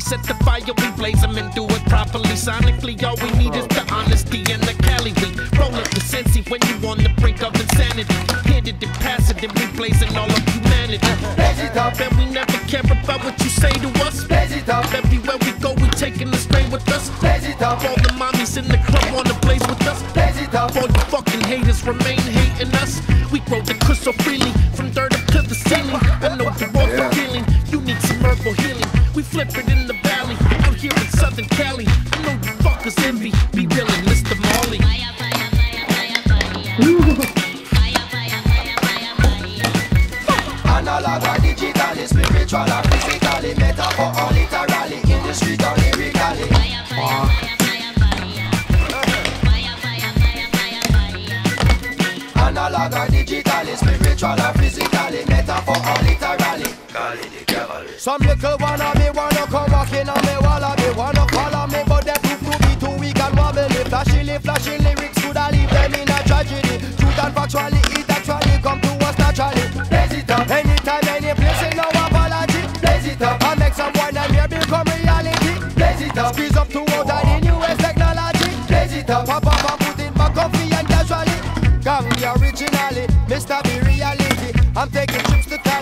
set the fire, we blaze them and do it properly. Sonically, all we need is the honesty and the Cali. We roll up the sensi when you on the brink of insanity. Hit it and pass it, and we blazing all of humanity. Blaze it up. And we never care about what you say to us. Blaze it up. Everywhere we go, we taking the strain with us. Blaze it up. All the mommies in the club wanna blaze with us. Blaze it up. All you fucking haters remain hating us. We grow the so freely, from dirt up to the ceiling. I know the road for healing. You need some herbal healing. We flip Southern Cali. I know you fuckers envy. Be real and Mr. Marley. Analog or digital, spiritual or physically, metaphor or literally, in the street or lyrically. Analog or digital, spiritual or physically, metaphor or literally. Some little wanna me wanna come walking on me walla me wanna follow me but they prove to be too weak and wobbly Flashily, flashing lyrics could I leave them in a tragedy. Truth and factually it actually come to us naturally. Blaze it up Anytime, any place, ain't no apology. Blaze it up I make some wine and here become reality. Blaze it up Squeeze up to of the newest technology. Blaze it up Pop up and put it back comfy and casually. Gang me originally, Mr. B reality. I'm taking trips to Cali,